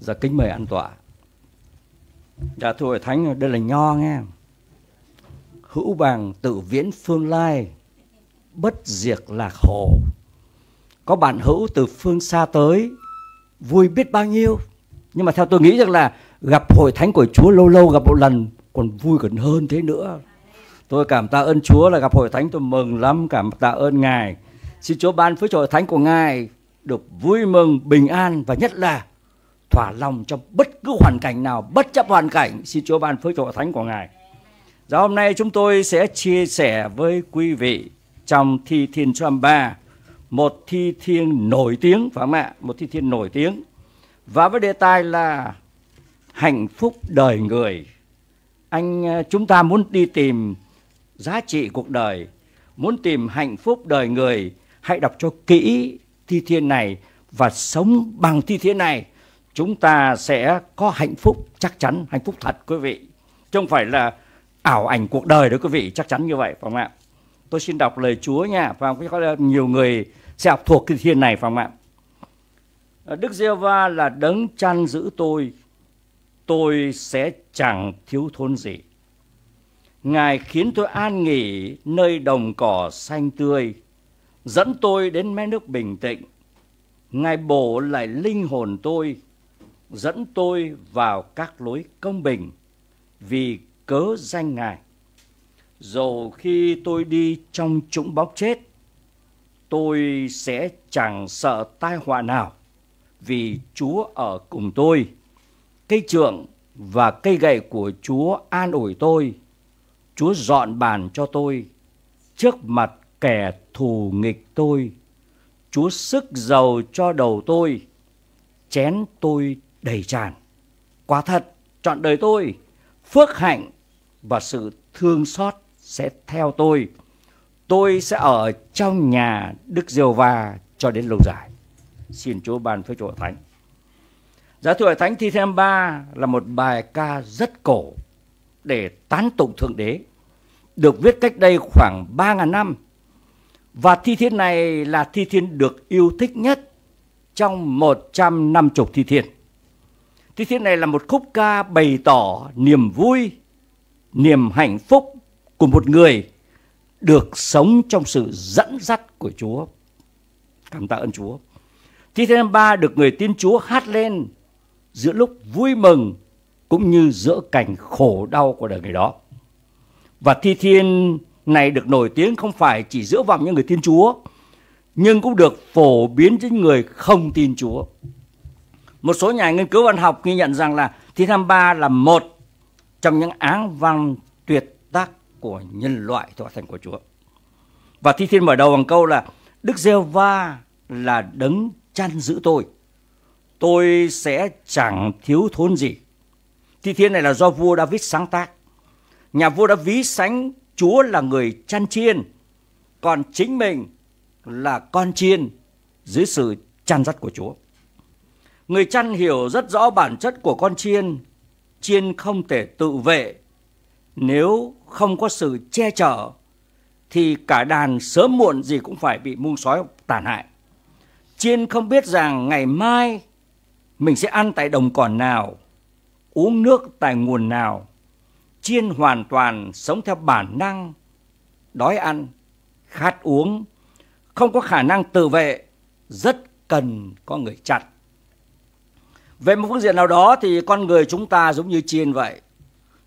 Dạ kính mời an tọa. Dạ thưa Hội Thánh, đây là nho nghe. Hữu bằng tự viễn phương lai, bất diệt lạc hồ. Có bạn hữu từ phương xa tới, vui biết bao nhiêu. Nhưng mà theo tôi nghĩ rằng là gặp Hội Thánh của Chúa lâu lâu gặp một lần còn vui gần hơn thế nữa. Tôi cảm tạ ơn Chúa là gặp Hội Thánh tôi mừng lắm, cảm tạ ơn Ngài. Xin Chúa ban phước cho Hội Thánh của Ngài được vui mừng, bình an và nhất là thỏa lòng trong bất cứ hoàn cảnh nào, bất chấp hoàn cảnh. Xin Chúa ban phước cho Hội Thánh của Ngài. Giờ hôm nay chúng tôi sẽ chia sẻ với quý vị trong Thi Thiên Trăm Ba một thi thiên nổi tiếng phải không ạ? Một thi thiên nổi tiếng. Và với đề tài là hạnh phúc đời người. Anh ờ, chúng ta muốn đi tìm giá trị cuộc đời, muốn tìm hạnh phúc đời người, hãy đọc cho kỹ thi thiên này và sống bằng thi thiên này. Chúng ta sẽ có hạnh phúc chắc chắn, hạnh phúc thật quý vị. Chứ không phải là ảo ảnh cuộc đời đó quý vị, chắc chắn như vậy phải không ạ? Tôi xin đọc lời Chúa nha, và có nhiều người sẽ học thuộc cái thiên này phải không ạ? Ờ, Đức giê va là đấng chăn giữ tôi, tôi sẽ chẳng thiếu thốn gì. Ngài khiến tôi an nghỉ nơi đồng cỏ xanh tươi, dẫn tôi đến mé nước bình tĩnh. Ngài bổ lại linh hồn tôi, dẫn tôi vào các lối công bình vì cớ danh Ngài. Dầu khi tôi đi trong trũng bóng chết, tôi sẽ chẳng sợ tai họa nào vì Chúa ở cùng tôi. Cây trượng và cây gậy của Chúa an ủi tôi Chúa dọn bàn cho tôi trước mặt kẻ thù nghịch tôi. Chúa sức giàu cho đầu tôi, chén tôi đầy tràn. Quả thật, trọn đời tôi, phước hạnh và sự thương xót sẽ theo tôi. Tôi sẽ ở trong nhà Đức Diêu Va cho đến lâu dài. Xin Chúa ban phước cho Thánh. Giá thưa Thánh Thi Thêm Ba là một bài ca rất cổ để tán tụng Thượng Đế được viết cách đây khoảng 3.000 năm. Và thi thiên này là thi thiên được yêu thích nhất trong 150 thi thiên. Thi thiên này là một khúc ca bày tỏ niềm vui, niềm hạnh phúc của một người được sống trong sự dẫn dắt của Chúa. Cảm tạ ơn Chúa. Thi thiên ba được người tin Chúa hát lên giữa lúc vui mừng cũng như giữa cảnh khổ đau của đời người đó. Và thi thiên này được nổi tiếng không phải chỉ giữa vòng những người tin Chúa, nhưng cũng được phổ biến đến người không tin Chúa. Một số nhà nghiên cứu văn học ghi nhận rằng là Thi tham Ba là một trong những áng văn tuyệt tác của nhân loại thuộc thành của Chúa. Và Thi Thiên mở đầu bằng câu là Đức giê va là đấng chăn giữ tôi. Tôi sẽ chẳng thiếu thốn gì. Thi Thiên này là do vua David sáng tác nhà vua đã ví sánh Chúa là người chăn chiên, còn chính mình là con chiên dưới sự chăn dắt của Chúa. Người chăn hiểu rất rõ bản chất của con chiên, chiên không thể tự vệ. Nếu không có sự che chở, thì cả đàn sớm muộn gì cũng phải bị muông sói tàn hại. Chiên không biết rằng ngày mai mình sẽ ăn tại đồng cỏ nào, uống nước tại nguồn nào, chiên hoàn toàn sống theo bản năng, đói ăn, khát uống, không có khả năng tự vệ, rất cần có người chặt. Về một phương diện nào đó thì con người chúng ta giống như chiên vậy.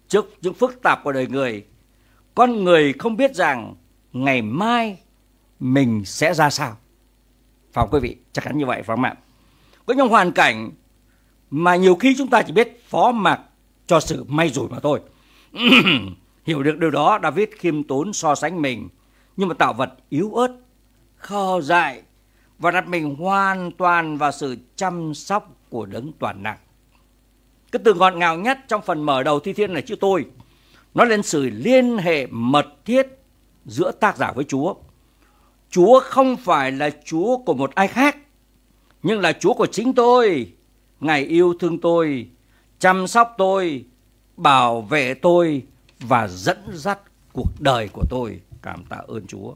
Trước những phức tạp của đời người, con người không biết rằng ngày mai mình sẽ ra sao. Phải không quý vị? Chắc chắn như vậy phải không ạ? Có những hoàn cảnh mà nhiều khi chúng ta chỉ biết phó mặc cho sự may rủi mà thôi. Hiểu được điều đó, David khiêm tốn so sánh mình nhưng mà tạo vật yếu ớt, khờ dại và đặt mình hoàn toàn vào sự chăm sóc của đấng toàn năng. Cái từ ngọt ngào nhất trong phần mở đầu thi thiên này chữ tôi. Nó lên sự liên hệ mật thiết giữa tác giả với Chúa. Chúa không phải là Chúa của một ai khác, nhưng là Chúa của chính tôi. Ngài yêu thương tôi, chăm sóc tôi, bảo vệ tôi và dẫn dắt cuộc đời của tôi. Cảm tạ ơn Chúa.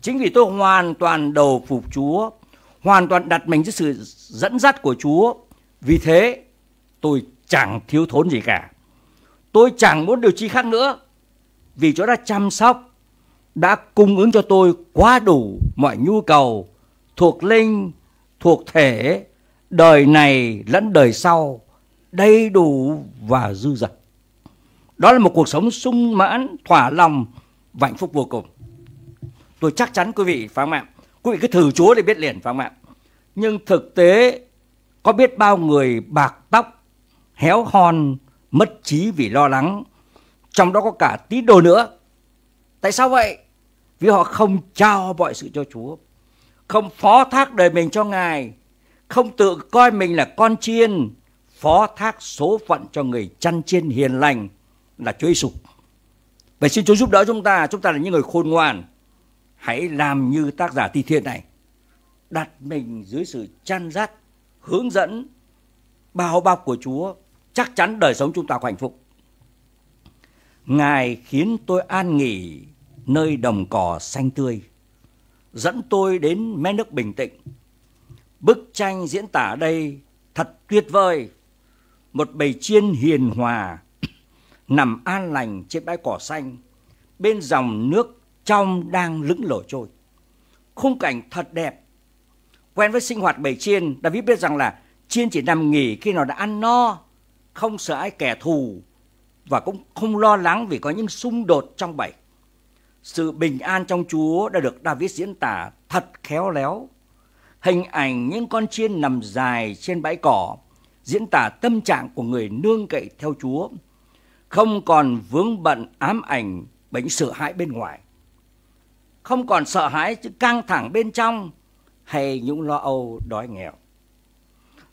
Chính vì tôi hoàn toàn đầu phục Chúa, hoàn toàn đặt mình dưới sự dẫn dắt của Chúa. Vì thế tôi chẳng thiếu thốn gì cả. Tôi chẳng muốn điều chi khác nữa. Vì Chúa đã chăm sóc, đã cung ứng cho tôi quá đủ mọi nhu cầu thuộc linh, thuộc thể, đời này lẫn đời sau, đầy đủ và dư dật. Đó là một cuộc sống sung mãn, thỏa lòng và hạnh phúc vô cùng. Tôi chắc chắn quý vị phải không ạ? Quý vị cứ thử Chúa để biết liền phải không ạ? Nhưng thực tế có biết bao người bạc tóc, héo hon, mất trí vì lo lắng. Trong đó có cả tín đồ nữa. Tại sao vậy? Vì họ không trao mọi sự cho Chúa. Không phó thác đời mình cho Ngài. Không tự coi mình là con chiên. Phó thác số phận cho người chăn chiên hiền lành là Chúa Giêsu. Vậy xin Chúa giúp đỡ chúng ta, chúng ta là những người khôn ngoan. Hãy làm như tác giả thi thiên này. Đặt mình dưới sự chăn dắt, hướng dẫn, bao bọc của Chúa. Chắc chắn đời sống chúng ta có hạnh phúc. Ngài khiến tôi an nghỉ nơi đồng cỏ xanh tươi. Dẫn tôi đến mé nước bình tĩnh. Bức tranh diễn tả đây thật tuyệt vời. Một bầy chiên hiền hòa nằm an lành trên bãi cỏ xanh, bên dòng nước trong đang lững lờ trôi. Khung cảnh thật đẹp. Quen với sinh hoạt bầy chiên, David biết rằng là chiên chỉ nằm nghỉ khi nào đã ăn no, không sợ ai kẻ thù và cũng không lo lắng vì có những xung đột trong bầy. Sự bình an trong Chúa đã được David diễn tả thật khéo léo. Hình ảnh những con chiên nằm dài trên bãi cỏ diễn tả tâm trạng của người nương cậy theo Chúa không còn vướng bận ám ảnh bệnh sợ hãi bên ngoài không còn sợ hãi, chứ căng thẳng bên trong hay những lo âu đói nghèo.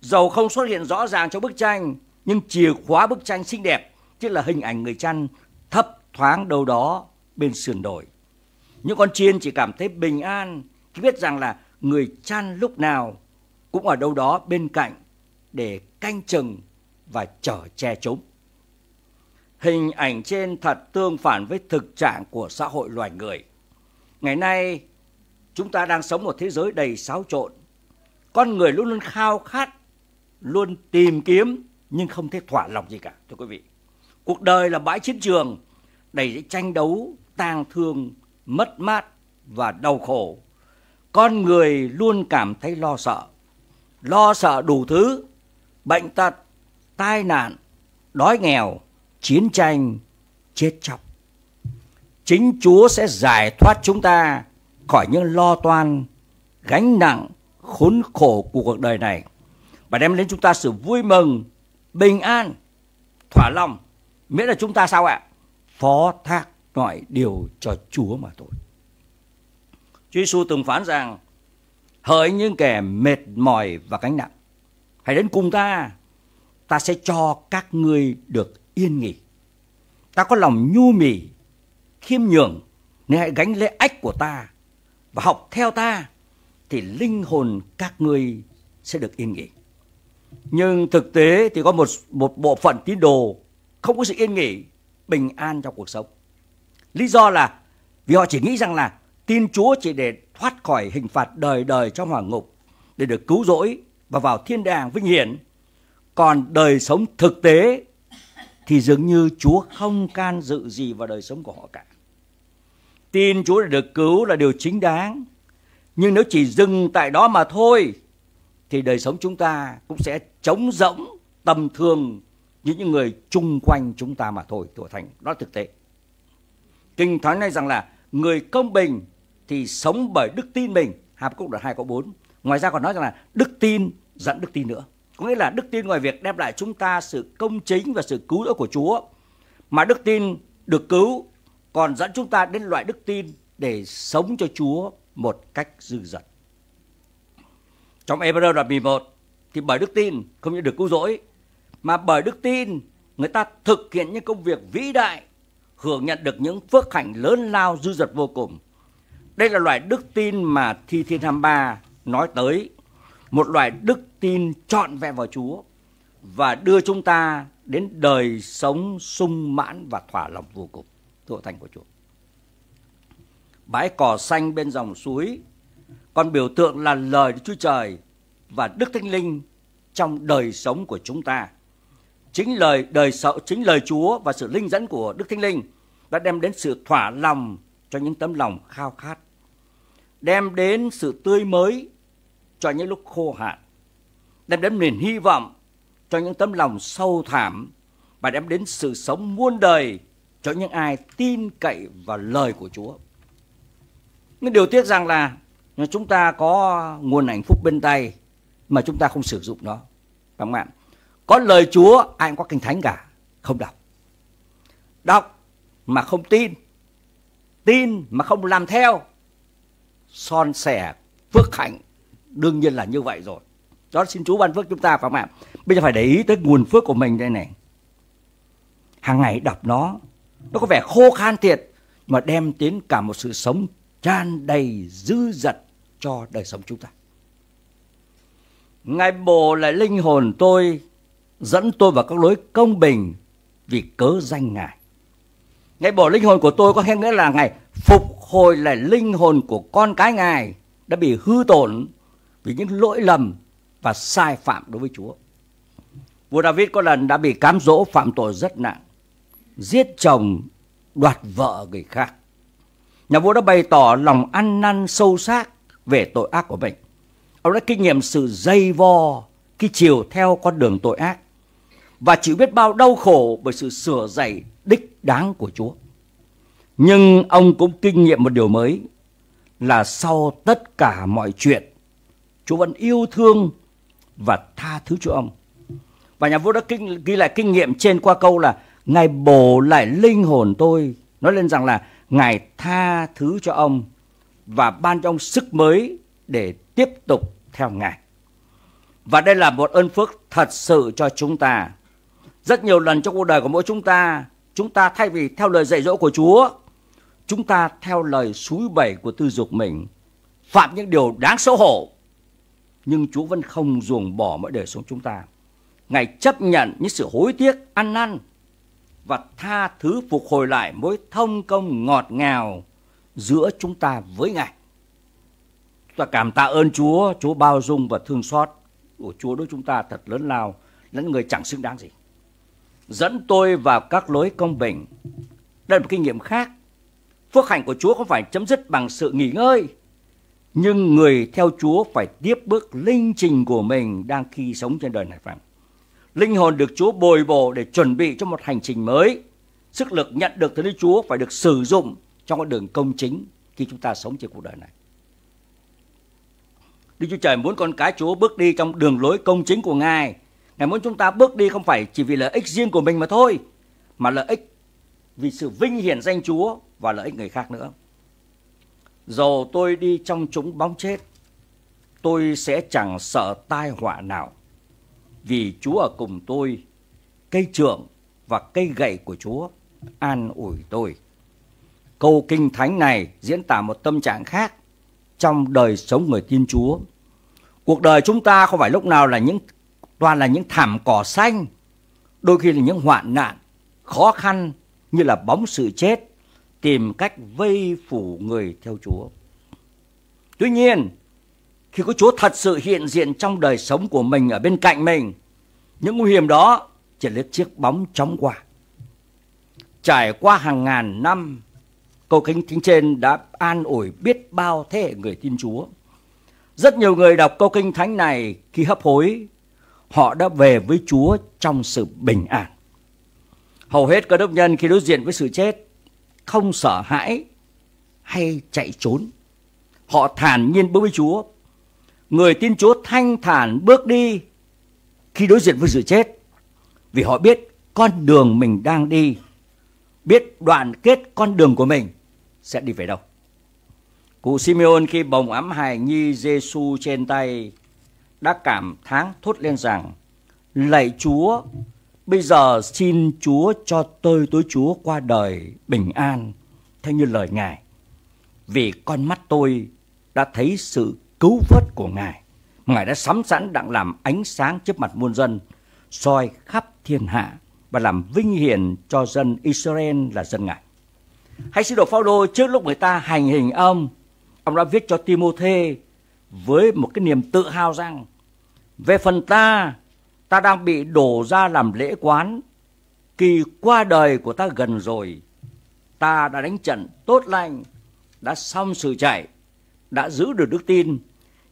Dầu không xuất hiện rõ ràng trong bức tranh, nhưng chìa khóa bức tranh xinh đẹp chính là hình ảnh người chăn thấp thoáng đâu đó bên sườn đồi. Những con chiên chỉ cảm thấy bình an khi biết rằng là người chăn lúc nào cũng ở đâu đó bên cạnh để canh chừng và chở che chúng Hình ảnh trên thật tương phản với thực trạng của xã hội loài người. Ngày nay, chúng ta đang sống một thế giới đầy xáo trộn. Con người luôn luôn khao khát, luôn tìm kiếm nhưng không thể thỏa lòng gì cả, thưa quý vị. Cuộc đời là bãi chiến trường đầy tranh đấu, tang thương, mất mát và đau khổ. Con người luôn cảm thấy lo sợ, lo sợ đủ thứ, bệnh tật, tai nạn, đói nghèo, chiến tranh, chết chóc. Chính Chúa sẽ giải thoát chúng ta khỏi những lo toan, gánh nặng, khốn khổ của cuộc đời này và đem đến chúng ta sự vui mừng, bình an, thỏa lòng. Miễn là chúng ta sao ạ? Phó thác mọi điều cho Chúa mà thôi. Chúa Giêsu từng phán rằng hỡi những kẻ mệt mỏi và gánh nặng hãy đến cùng ta ta sẽ cho các ngươi được yên nghỉ. Ta có lòng nhu mì, khiêm nhường, nên hãy gánh lấy ách của ta và học theo ta, thì linh hồn các ngươi sẽ được yên nghỉ. Nhưng thực tế thì có một, một bộ phận tín đồ không có sự yên nghỉ, bình an trong cuộc sống. Lý do là vì họ chỉ nghĩ rằng là tin Chúa chỉ để thoát khỏi hình phạt đời đời trong hỏa ngục, để được cứu rỗi và vào thiên đàng vinh hiển. Còn đời sống thực tế thì dường như Chúa không can dự gì vào đời sống của họ cả. Tin Chúa đã được cứu là điều chính đáng. Nhưng nếu chỉ dừng tại đó mà thôi thì đời sống chúng ta cũng sẽ trống rỗng, tầm thường như những người chung quanh chúng ta mà thôi, thưa thành. Đó là thực tế. Kinh Thánh nói rằng là người công bình thì sống bởi đức tin mình. Hạp cúc đoạn 2 có 4. Ngoài ra còn nói rằng là đức tin dẫn đức tin nữa. Có nghĩa là đức tin ngoài việc đem lại chúng ta sự công chính và sự cứu đỡ của Chúa. Mà đức tin được cứu còn dẫn chúng ta đến loại đức tin để sống cho Chúa một cách dư dật. Trong Hebrew đoạn 11 thì bởi đức tin không những được cứu rỗi, mà bởi đức tin người ta thực hiện những công việc vĩ đại, hưởng nhận được những phước hạnh lớn lao dư dật vô cùng. Đây là loại đức tin mà Thi Thiên 23 nói tới, một loại đức tin trọn vẹn vào Chúa và đưa chúng ta đến đời sống sung mãn và thỏa lòng vô cùng thưa thành của Chúa. Bãi cỏ xanh bên dòng suối còn biểu tượng là lời Đức Chúa Trời và Đức Thánh Linh trong đời sống của chúng ta. Chính lời đời sợ chính lời Chúa và sự linh dẫn của Đức Thánh Linh đã đem đến sự thỏa lòng cho những tấm lòng khao khát, đem đến sự tươi mới cho những lúc khô hạn, đem đến niềm hy vọng cho những tấm lòng sâu thẳm và đem đến sự sống muôn đời cho những ai tin cậy vào lời của Chúa. Nhưng điều tiếc rằng là chúng ta có nguồn hạnh phúc bên tay mà chúng ta không sử dụng nó. Các bạn, có lời Chúa ai cũng có kinh thánh cả, không đọc. Đọc mà không tin, tin mà không làm theo, son sẻ phước hạnh đương nhiên là như vậy rồi. Đó xin Chúa ban phước chúng ta các bạn. Bây giờ phải để ý tới nguồn phước của mình đây này. Hàng ngày đọc nó, nó có vẻ khô khan thiệt mà đem đến cả một sự sống tràn đầy dư dật cho đời sống chúng ta. Ngài bồ lại linh hồn tôi dẫn tôi vào các lối công bình vì cớ danh Ngài. Ngài bồ linh hồn của tôi có nghĩa là Ngài phục hồi lại linh hồn của con cái Ngài đã bị hư tổn vì những lỗi lầm và sai phạm đối với Chúa. Vua David có lần đã bị cám dỗ phạm tội rất nặng, giết chồng, đoạt vợ người khác. Nhà vua đã bày tỏ lòng ăn năn sâu sắc về tội ác của mình. Ông đã kinh nghiệm sự dây vo khi chiều theo con đường tội ác và chịu biết bao đau khổ bởi sự sửa dạy đích đáng của Chúa. Nhưng ông cũng kinh nghiệm một điều mới là sau tất cả mọi chuyện, Chúa vẫn yêu thương và tha thứ cho ông. Và nhà vua đã kinh, ghi lại kinh nghiệm trên qua câu là Ngài bổ lại linh hồn tôi. Nói lên rằng là Ngài tha thứ cho ông và ban cho ông sức mới để tiếp tục theo Ngài. Và đây là một ơn phước thật sự cho chúng ta. Rất nhiều lần trong cuộc đời của mỗi chúng ta, chúng ta thay vì theo lời dạy dỗ của Chúa, chúng ta theo lời suối bẩy của tư dục mình, phạm những điều đáng xấu hổ. Nhưng Chúa vẫn không ruồng bỏ mọi đời sống chúng ta. Ngài chấp nhận những sự hối tiếc, ăn năn và tha thứ phục hồi lại mối thông công ngọt ngào giữa chúng ta với Ngài. Chúng ta cảm tạ ơn Chúa, Chúa bao dung và thương xót của Chúa đối chúng ta thật lớn lao, lẫn người chẳng xứng đáng gì. Dẫn tôi vào các lối công bình. Đây là một kinh nghiệm khác. Phước hạnh của Chúa không phải chấm dứt bằng sự nghỉ ngơi, nhưng người theo Chúa phải tiếp bước linh trình của mình đang khi sống trên đời này phải Linh hồn được Chúa bồi bổ để chuẩn bị cho một hành trình mới. Sức lực nhận được từ Đức Chúa phải được sử dụng trong con đường công chính khi chúng ta sống trên cuộc đời này. Đức Chúa Trời muốn con cái Chúa bước đi trong đường lối công chính của Ngài. Ngài muốn chúng ta bước đi không phải chỉ vì lợi ích riêng của mình mà thôi, mà lợi ích vì sự vinh hiển danh Chúa và lợi ích người khác nữa. Dầu tôi đi trong chúng bóng chết, tôi sẽ chẳng sợ tai họa nào vì Chúa ở cùng tôi, cây trượng và cây gậy của Chúa an ủi tôi. Câu kinh thánh này diễn tả một tâm trạng khác trong đời sống người tin Chúa. Cuộc đời chúng ta không phải lúc nào là những toàn là những thảm cỏ xanh, đôi khi là những hoạn nạn, khó khăn như là bóng sự chết tìm cách vây phủ người theo Chúa. Tuy nhiên, khi có Chúa thật sự hiện diện trong đời sống của mình ở bên cạnh mình, những nguy hiểm đó chỉ là chiếc bóng chóng qua. Trải qua hàng ngàn năm, câu kinh thánh trên đã an ủi biết bao thế hệ người tin Chúa. Rất nhiều người đọc câu kinh thánh này khi hấp hối, họ đã về với Chúa trong sự bình an. Hầu hết các đốc nhân khi đối diện với sự chết, không sợ hãi hay chạy trốn. Họ thản nhiên bước với Chúa người tin Chúa thanh thản bước đi khi đối diện với sự chết, vì họ biết con đường mình đang đi, biết đoạn kết con đường của mình sẽ đi về đâu. Cụ Simeon khi bồng ấm hài nhi Giêsu trên tay, đã cảm thán thốt lên rằng, lạy Chúa, bây giờ xin Chúa cho tôi tối Chúa qua đời bình an theo như lời Ngài. Vì con mắt tôi đã thấy sự cứu vớt của Ngài. Ngài đã sắm sẵn đặng làm ánh sáng trước mặt muôn dân, soi khắp thiên hạ và làm vinh hiển cho dân Israel là dân Ngài. Hãy sứ đồ Phaolô trước lúc người ta hành hình ông, ông đã viết cho Timôthê với một cái niềm tự hào rằng về phần ta ta đang bị đổ ra làm lễ quán. Kỳ qua đời của ta gần rồi. Ta đã đánh trận tốt lành, đã xong sự chạy, đã giữ được đức tin.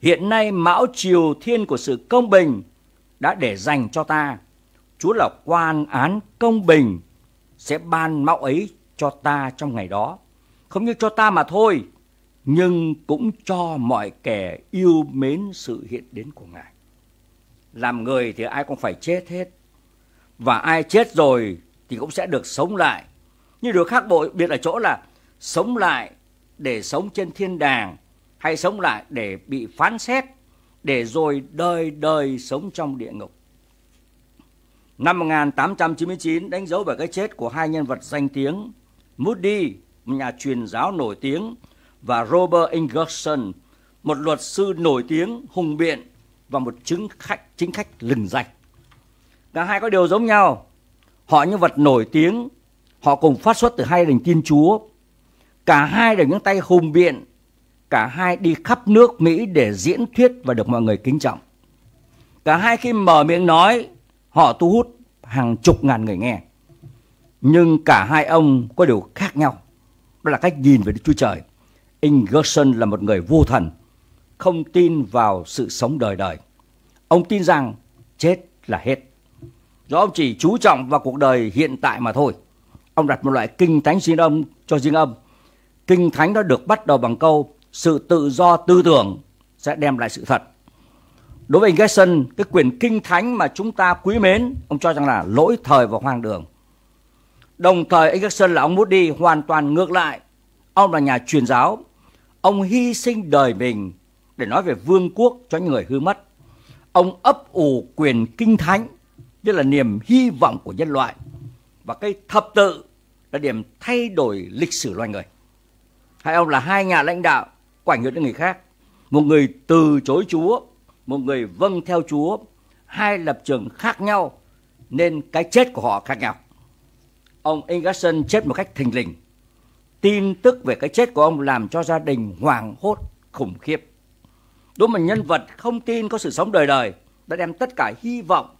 Hiện nay mão triều thiên của sự công bình đã để dành cho ta. Chúa là quan án công bình sẽ ban mão ấy cho ta trong ngày đó. Không như cho ta mà thôi, nhưng cũng cho mọi kẻ yêu mến sự hiện đến của Ngài. Làm người thì ai cũng phải chết hết. Và ai chết rồi thì cũng sẽ được sống lại. Nhưng điều khác bộ biệt ở chỗ là sống lại để sống trên thiên đàng hay sống lại để bị phán xét để rồi đời đời sống trong địa ngục. Năm 1899 đánh dấu bởi cái chết của hai nhân vật danh tiếng Moody, một nhà truyền giáo nổi tiếng và Robert Ingerson, một luật sư nổi tiếng hùng biện và một chứng khách chính khách lừng danh. Cả hai có điều giống nhau. Họ nhân vật nổi tiếng, họ cùng phát xuất từ hai đình thiên Chúa. Cả hai đều những tay hùng biện, cả hai đi khắp nước Mỹ để diễn thuyết và được mọi người kính trọng. Cả hai khi mở miệng nói, họ thu hút hàng chục ngàn người nghe. Nhưng cả hai ông có điều khác nhau. Đó là cách nhìn về Đức Chúa Trời. Ingerson là một người vô thần, không tin vào sự sống đời đời. Ông tin rằng chết là hết. Do ông chỉ chú trọng vào cuộc đời hiện tại mà thôi. Ông đặt một loại kinh thánh riêng ông cho riêng ông. Kinh thánh đó được bắt đầu bằng câu sự tự do tư tưởng sẽ đem lại sự thật. Đối với Gerson, cái quyền kinh thánh mà chúng ta quý mến, ông cho rằng là lỗi thời và hoang đường. Đồng thời Gerson là ông muốn đi hoàn toàn ngược lại. Ông là nhà truyền giáo, Ông hy sinh đời mình để nói về vương quốc cho những người hư mất. Ông ấp ủ quyền kinh thánh, như là niềm hy vọng của nhân loại. Và cái thập tự là điểm thay đổi lịch sử loài người. Hai ông là hai nhà lãnh đạo của ảnh hưởng đến người khác. Một người từ chối Chúa, một người vâng theo Chúa. Hai lập trường khác nhau nên cái chết của họ khác nhau. Ông Ingerson chết một cách thình lình tin tức về cái chết của ông làm cho gia đình hoảng hốt khủng khiếp. Đối một nhân vật không tin có sự sống đời đời đã đem tất cả hy vọng,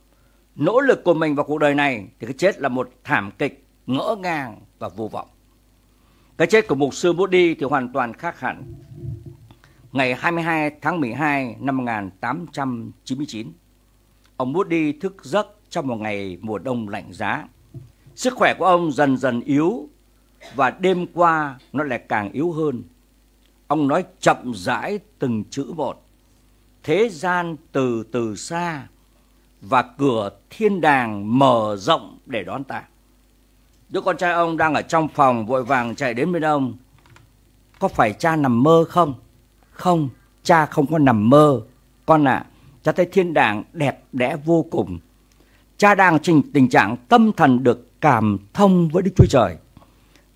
nỗ lực của mình vào cuộc đời này thì cái chết là một thảm kịch ngỡ ngàng và vô vọng. Cái chết của mục sư Moody thì hoàn toàn khác hẳn. Ngày 22 tháng 12 năm 1899, ông Moody thức giấc trong một ngày mùa đông lạnh giá. Sức khỏe của ông dần dần yếu và đêm qua nó lại càng yếu hơn. Ông nói chậm rãi từng chữ một. Thế gian từ từ xa và cửa thiên đàng mở rộng để đón ta. Đứa con trai ông đang ở trong phòng vội vàng chạy đến bên ông. Có phải cha nằm mơ không? Không, cha không có nằm mơ. Con ạ, à, cha thấy thiên đàng đẹp đẽ vô cùng. Cha đang trình tình trạng tâm thần được cảm thông với Đức Chúa Trời.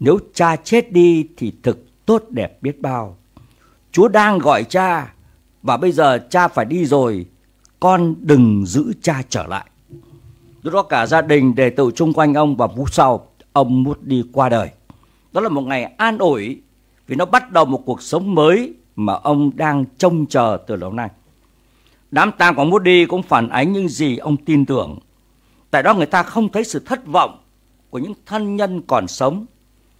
Nếu cha chết đi thì thực tốt đẹp biết bao. Chúa đang gọi cha và bây giờ cha phải đi rồi. Con đừng giữ cha trở lại. Lúc đó cả gia đình đề tự chung quanh ông và vũ sau ông muốn đi qua đời. Đó là một ngày an ủi vì nó bắt đầu một cuộc sống mới mà ông đang trông chờ từ lâu nay. Đám tang của Moody cũng phản ánh những gì ông tin tưởng. Tại đó người ta không thấy sự thất vọng của những thân nhân còn sống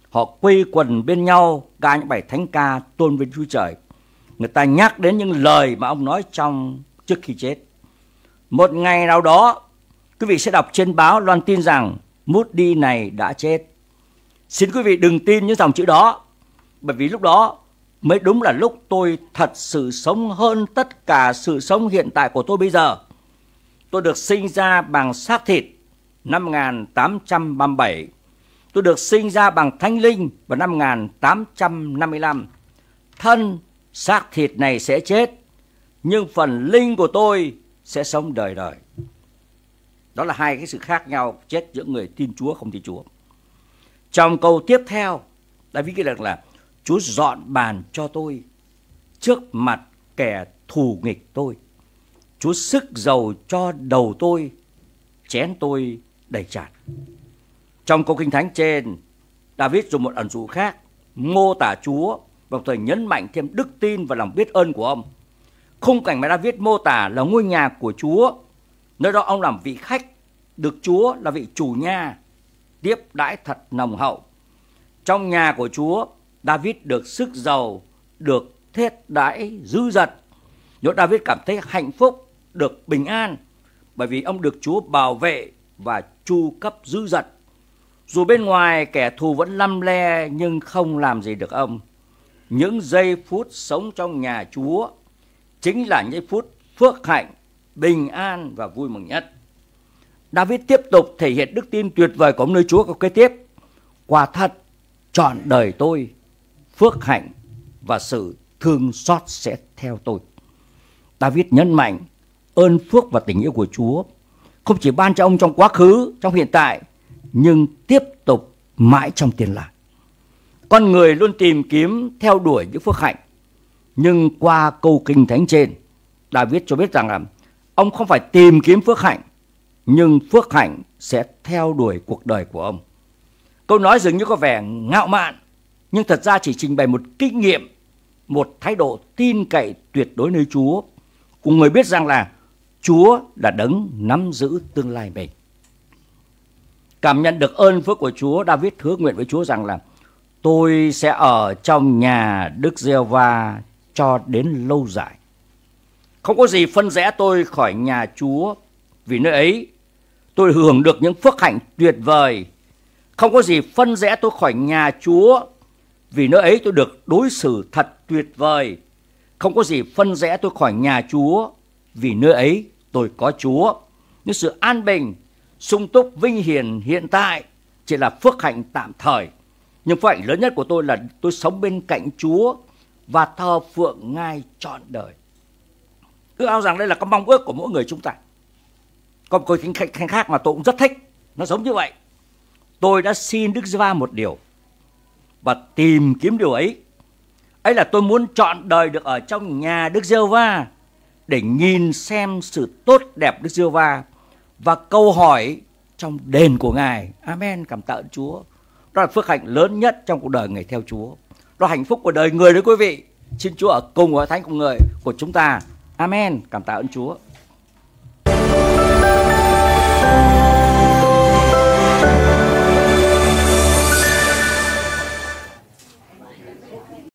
họ quây quần bên nhau ca những bài thánh ca tôn vinh Chúa Trời. Người ta nhắc đến những lời mà ông nói trong trước khi chết. Một ngày nào đó, quý vị sẽ đọc trên báo loan tin rằng Moody này đã chết. Xin quý vị đừng tin những dòng chữ đó, bởi vì lúc đó mới đúng là lúc tôi thật sự sống hơn tất cả sự sống hiện tại của tôi bây giờ. Tôi được sinh ra bằng xác thịt năm 1837 Tôi được sinh ra bằng thánh linh vào năm 1855. Thân xác thịt này sẽ chết, nhưng phần linh của tôi sẽ sống đời đời. Đó là hai cái sự khác nhau chết giữa người tin Chúa không tin Chúa. Trong câu tiếp theo, đã viết cái là Chúa dọn bàn cho tôi trước mặt kẻ thù nghịch tôi. Chúa sức dầu cho đầu tôi, chén tôi đầy tràn. Trong câu kinh thánh trên, David dùng một ẩn dụ khác mô tả Chúa đồng thời nhấn mạnh thêm đức tin và lòng biết ơn của ông. Khung cảnh mà David mô tả là ngôi nhà của Chúa Nơi đó ông làm vị khách, được Chúa là vị chủ nhà, tiếp đãi thật nồng hậu. Trong nhà của Chúa, David được sức giàu, được thiết đãi dư dật. Nếu David cảm thấy hạnh phúc, được bình an, bởi vì ông được Chúa bảo vệ và chu cấp dư dật. Dù bên ngoài kẻ thù vẫn lăm le nhưng không làm gì được ông. Những giây phút sống trong nhà Chúa chính là những phút phước hạnh, bình an và vui mừng nhất. David tiếp tục thể hiện đức tin tuyệt vời của ông nơi Chúa câu kế tiếp. Quả thật, chọn đời tôi, phước hạnh và sự thương xót sẽ theo tôi. David nhấn mạnh ơn phước và tình yêu của Chúa không chỉ ban cho ông trong quá khứ, trong hiện tại, nhưng tiếp tục mãi trong tiền lại. Con người luôn tìm kiếm theo đuổi những phước hạnh, nhưng qua câu kinh thánh trên, David cho biết rằng là ông không phải tìm kiếm phước hạnh, nhưng phước hạnh sẽ theo đuổi cuộc đời của ông. Câu nói dường như có vẻ ngạo mạn, nhưng thật ra chỉ trình bày một kinh nghiệm, một thái độ tin cậy tuyệt đối nơi Chúa. Cùng người biết rằng là Chúa là đấng nắm giữ tương lai mình. Cảm nhận được ơn phước của Chúa, David hứa nguyện với Chúa rằng là tôi sẽ ở trong nhà Đức giê va cho đến lâu dài. Không có gì phân rẽ tôi khỏi nhà Chúa, vì nơi ấy tôi hưởng được những phước hạnh tuyệt vời. Không có gì phân rẽ tôi khỏi nhà Chúa, vì nơi ấy tôi được đối xử thật tuyệt vời. Không có gì phân rẽ tôi khỏi nhà Chúa, vì nơi ấy tôi có Chúa. Những sự an bình, sung túc, vinh hiển hiện tại chỉ là phước hạnh tạm thời. Nhưng phước hạnh lớn nhất của tôi là tôi sống bên cạnh Chúa và thờ phượng Ngài trọn đời. Ước ao rằng đây là cái mong ước của mỗi người chúng ta. Còn một câu khác mà tôi cũng rất thích, nó giống như vậy. Tôi đã xin Đức giê va một điều và tìm kiếm điều ấy. Ấy là tôi muốn chọn đời được ở trong nhà Đức giê va để nhìn xem sự tốt đẹp Đức giê va và câu hỏi trong đền của Ngài. Amen, cảm tạ ơn Chúa. Đó là phước hạnh lớn nhất trong cuộc đời người theo Chúa. Đó là hạnh phúc của đời người đấy quý vị. Xin Chúa ở cùng với thánh của người của chúng ta. Amen, cảm tạ ơn Chúa.